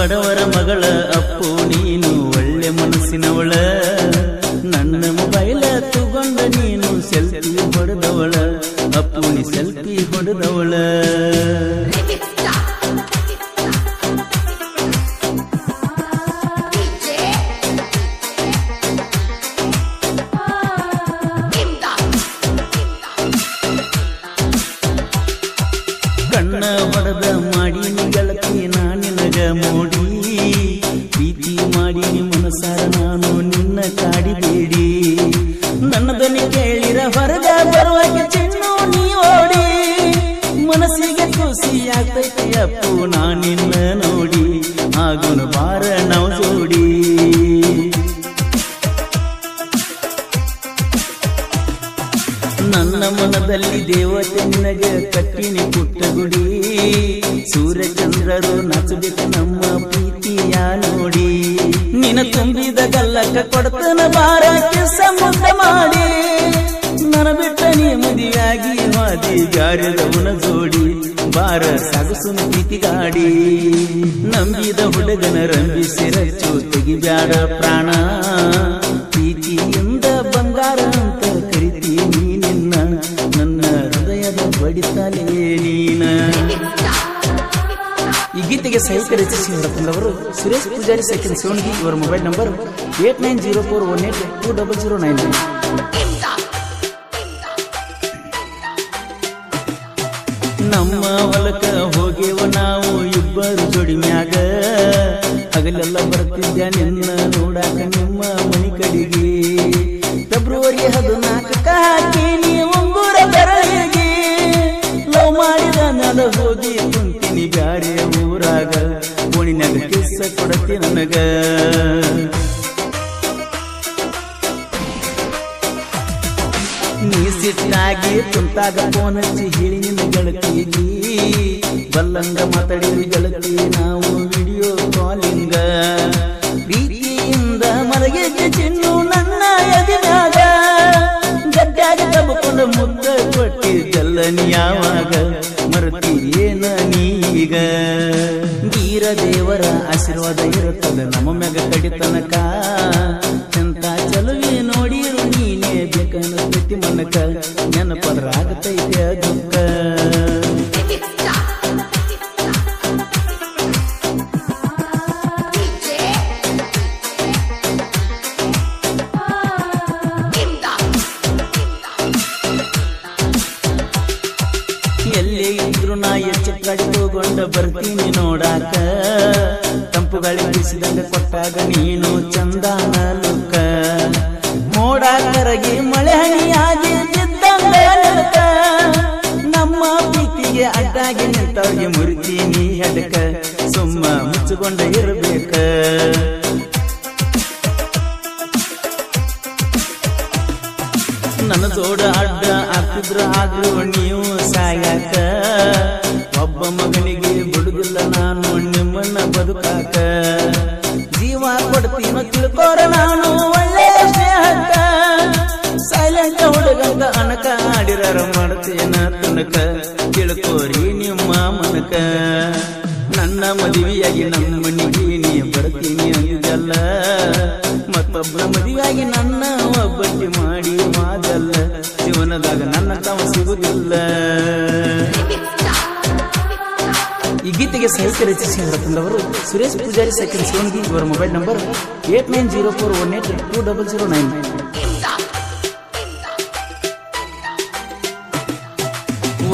ಬಡವರ ಮಗಳ ಅಪ್ಪು ನೀನು ಒಳ್ಳೆ ಮನಸ್ಸಿನವಳ ನನ್ನ ಮೊಬೈಲ ತಗೊಂಡ ನೀನು ಸೆಲ್ಫಿ ಹೊಡೆದವಳ ಅಪ್ಪು ನೀ ಸೆಲ್ಫಿ ಹೊಡೆದವಳ ಕಣ್ಣ ಹೊಡೆದ ಮಾಡಿ ಗೆಳತಿ ನಾನಿನಗ ಮೋಡಿ ಮನದಲ್ಲಿ ದೇವತೆ ನಿನಗೆ ಕಟ್ಟಿನಿ ಪುಟ್ಟ ಗುಡಿ ಸೂರ್ಯಚಂದ್ರರು ನಾಚಬೇಕು ನಮ್ಮ ಪ್ರೀತಿಯ ನೋಡಿ. ನಿನ ತುಂಬಿದ ಗಲ್ಲಕ್ಕ ಕೊಡ್ತನ ಬಾರ ಸಮುದ್ರ ಮಾಡಿ. ನನ ಬಿಟ್ಟ ನೀ ಮದುವೆಯಾಗಿ ಮಾದಿ ಜೋಡಿ. ಬಾರ ಸಗಸುನ ಪ್ರೀತಿ ಗಾಡಿ ನಂಬಿದ ಹುಡುಗನ ರಂಬಿಸಿರ ಚೋತಿಗೆ ಬ್ಯಾಡ ಪ್ರಾಣ. ನೀನ. ಈ ಗೀತೆಗೆ ಸಾಹಿತ್ಯ ರಚಿಸಿ ಹೊರತಂದವರು ಸುರೇಶ್ ಪೂಜಾರಿ ಸೆಕೆಂಡ್ ಸೋನ್ಗಿ ಇವರ mobile number eight nine zero four one eight two double zero nine. ನಮ್ಮ ಹೊಲಕ ಹೋಗೇವ ನಾವು ಇಬ್ಬರು ಜೋಡಿ ಮ್ಯಾಗ. ಹಗಲೆಲ್ಲ ಬರ್ತಿದ್ದ ನಿನ್ನ ನೋಡಾಕ ನಿಮ್ಮ ಮನಿ ಕಡೆಗೆ. ಕೊಡತಿ ನನಗ. ನೀ ಸಿಟ್ಟಾಗಿ ಕುಂತಾಗ ಫೋನ್ ಹಚ್ಚಿ ಹೇಳಿ ನಿನ್ನ ಗೆಳತಿ ಬಲ್ಲಂಗ ಮಾತಾಡಿ ಗೆಳತಿ ನಾವು ವಿಡಿಯೋ ಕಾಲಿಂಗ ಪ್ರೀತಿಯಿಂದ ಮಲಗೆ ಚಿನ್ನು ನನ್ನ ಎದಿನಾಗ ಗಡ್ಡಾಗ ತಬ್ಕೊಂಡು ಮುದ್ದ ಕೊಟ್ಟಿದ್ದಲ್ಲ ನೀ ಯಾವಾಗ ಮರತಿ ಏನ ನೀಗ? ವೀರ ದೇವರ ಆಶೀರ್ವಾದ ಇರುತ್ತದೆ. ನಮ್ಮ ಮ್ಯಾಗ ಕಡಿತನಕ ಎಂತ ಚಲುವೆ ನೋಡಿರು ನೀನೇ ಬೇಕನ್ನತೈತಿ ಮನಕ ನೆನಪದ್ರ ಆಗತೈತೆ ದುಃಖ. ಕಡೆ ತಗೊಂಡ ಬರ್ತೀನಿ ನೋಡಾಕ. ತಂಪುಗಳಿ ಕೊಟ್ಟಾಗ ನೀನು ಚಂದ ಲುಕ್ಕ ಮೋಡ ಕರಗಿ ಮಳೆ ಹನಿಯಾಗಿ ನೆಲಕ ನಮ್ಮ ಪ್ರೀತಿಗೆ ಅಡ್ಡಾಗಿ ನಿಂತವ್ರಿಗೆ ಮುರಿತೀನಿ ಹಡಕ. ಸುಮ್ಮ ಮುಚ್ಚಿಕೊಂಡ ಇರಬೇಕ. ನನ್ನ ಜೋಡ ಅಡ್ಡ ಆಗ್ತಿದ್ರ ಆದ್ರೂ ನೀವು ಸಾಯಾಕ. ಒಬ್ಬ ಮಗನಿಗೆ ಬಿಡುದಿಲ್ಲ ನಾನು ನಿಮ್ಮನ್ನ ಬದುಕಾಕ. ಜೀವ ಕೊಡ್ತೀನ ತಿಳ್ಕೋರ ನಾನು ಒಳ್ಳೆ ಸ್ನೇಹಕ್ಕ. ಸೈಲೆಂಟ್ ಹುಡುಗಂಗ ಅನಕ ಆಡಿರರ ಮಾಡ್ತೇನ ತನಕ. ತಿಳ್ಕೋರಿ ನಿಮ್ಮ ಮನಕ. ನನ್ನ ಮದುವೆಯಾಗಿ ನಮ್ಮ ಮನೆಗೆ ನೀ ಬರ್ತೀನಿ ಅಂದಲ್ಲ. ಮತ್ತೊಬ್ಬರ ಮದುವೆಯಾಗಿ ನನ್ನ ಒಬ್ಬಟ್ಟಿ ಮಾಡಿ ಮಾದಲ್ಲ. ಜೀವನದಾಗ ನನ್ನ ತಾವ ಸಿಗುತ್ತಿಲ್ಲ ಈ ಗೀತೆಗೆ ಸಾಹಿತ್ಯ ರಚಿಸಿ ತಂದವರು ಸುರೇಶ್ ಪೂಜಾರಿ ಸೆಕೆಂಡ್ ಸೋನ್ಗಿ ಇವರ mobile number eight nine zero four one eight two double zero nine.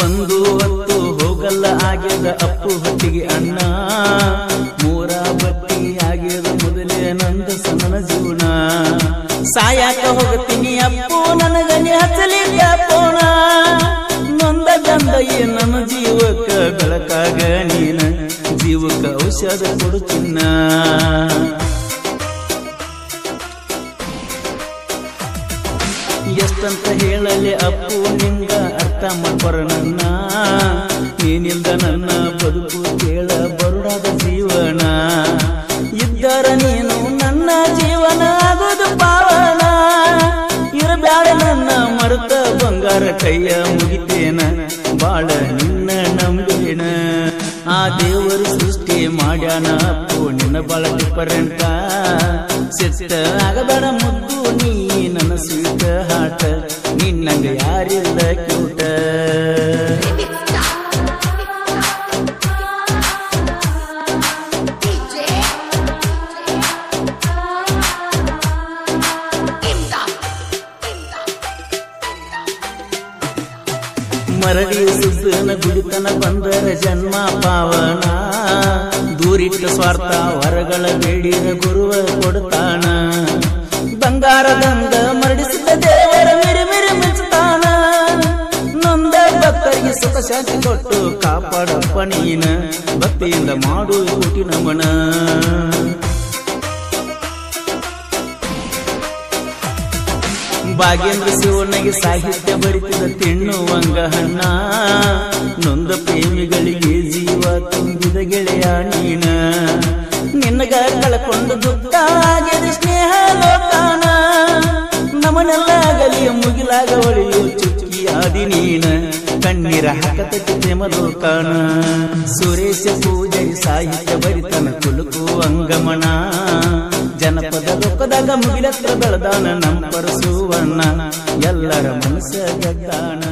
ಒಂದು ಹೊತ್ತು ಹೋಗಲ್ಲ, ಆಗಿದ್ದ ಅಪ್ಪು ಹೊತ್ತಿಗೆ ಅಣ್ಣ. ಮೊದಲೇ ನಂದ ಜೀವನಾ ಜೀವನ. ಸಾಯಾಕ ಹೋಗತೀನಿ ಅಪ್ಪು ನನಗನಿ ಹಚ್ಚಲಿ ಪೋಣ ನೊಂದ ಗಂದ ಏ ನನ್ನ ಜೀವಕ್ಕ ಬೆಳಕಾಗ ನೀನ. ಜೀವಕ್ಕ ಔಷಧ ಕೊಡು ಚಿನ್ನ. ಎಷ್ಟಂತ ಹೇಳಲಿ ಅಪ್ಪು, ನಿಂಗ ಅರ್ಥ ಮಾಡ್ಬರ ನನ್ನ. ನೀನಿಲ್ದ ನನ್ನ ಬದುಕು ಕೇಳ ಬರುಡಾದ ಜೀವನ. ಇದ್ದರ ನೀನು ನನ್ನ ಜೀವನ ಆಗೋದು ಪಾವನ. ಇರಬ್ಯಾಡ ನನ್ನ ಮರುತ ಬಂಗಾರ ಕೈಯ ಮುಗಿತೇನ, ಬಾಳ ನಿನ್ನ ನಂಬೇನ. ಆ ದೇವರು ಸೃಷ್ಟಿ ಮಾಡ್ಯಾನ ನಿನ್ನ ಬಾಳ ಡಿಫರೆಂಟ ಸಿಟ್ಟ ಆಗಬೇಡ ಮುದ್ದು, ನೀ ನನ್ನ ಸ್ವೀಟ ಹಾಟ, ನಿನ್ನಂಗ ಯಾರಿಲ್ಲ ಕ್ಯೂಟ. ಮರಡಿ ಸುತ್ತನ ಗುಡಿತನ ಬಂದರ ಜನ್ಮ ಪಾವನ. ದೂರಿಟ್ಟ ಸ್ವಾರ್ಥ ವರಗಳ ಬೇಡಿದ ಗುರುವ ಕೊಡ್ತಾನ. ಬಂಗಾರದಂಗ ಮರಡಿಸಿದ ದೇವರ ಮಿರಿ ಮಿರಿ ಮಿಂಚುತ್ತಾನ ನೊಂದ ಭಕ್ತರಿಗೆ ಸುಖ ಶಾಂತಿ ಕೊಟ್ಟು ಕಾಪಾಡಪ್ಪ ನೀನ. ಭಕ್ತಿಯಿಂದ ಮಾಡು ಕೋಟಿ ನಮನ ಭಾಗ್ಯೇಂದ್ರ ಶಿವನಿಗೆ ಸಾಹಿತ್ಯ ಬರಿತಿದ ತಿನ್ನುವಂಗ ಹಣ್ಣ ನೊಂದ ಪ್ರೇಮಿಗಳಿಗೆ ಜೀವ ತುಂಬಿದ ಗೆಳೆಯ ನೀನ. ನಿನ್ನಗ ಕಳ್ಕೊಂಡು ದುಃಖ ಸ್ನೇಹ ಲೋಕಾನ. ನಮನೆಲ್ಲ ಗಲಿಯ ಮುಗಿಲಾಗ ಒಳಿಯು ಚುಕ್ಕಿ ಆದಿ ನೀನ. ಕಣ್ಣೀರ ಹಾಕತಕ್ಕೆ ಪ್ರೇಮ ಲೋಕಾನ. ಸುರೇಶ ಪೂಜೆ ಸಾಹಿತ್ಯ ಬರಿತನ ಕುಲುಕು ಅಂಗಮಣ ಜನಪದ ಲೋಕದಾಗ ಮುಗಿಲತ್ರ ಬೆಳೆದಾನ ನಮ್ಮ ಪರಸುವಣ್ಣ. ಎಲ್ಲರ ಮನಸ್ಸ ಗೆದ್ದಾನ